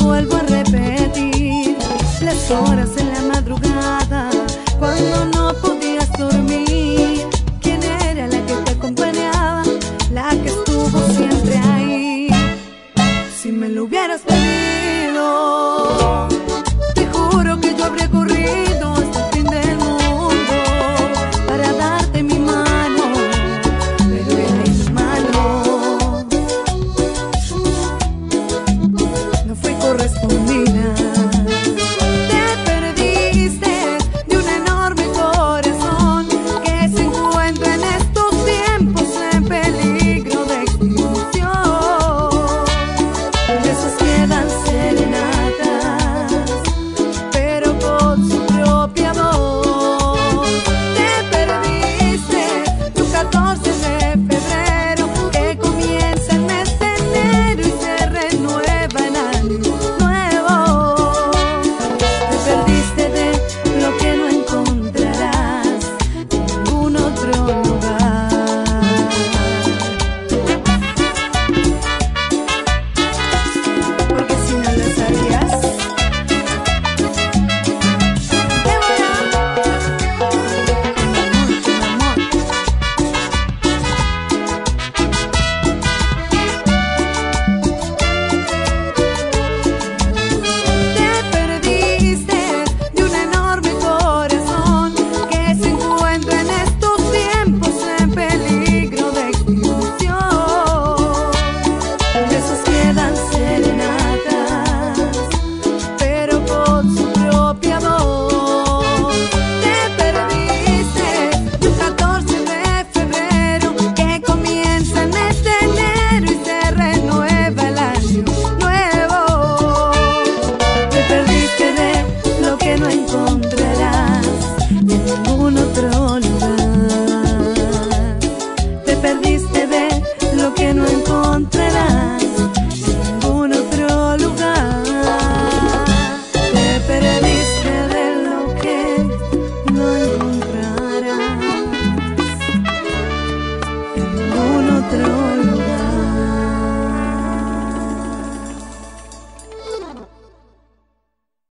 vuelvo a repetir las horas que no encontré.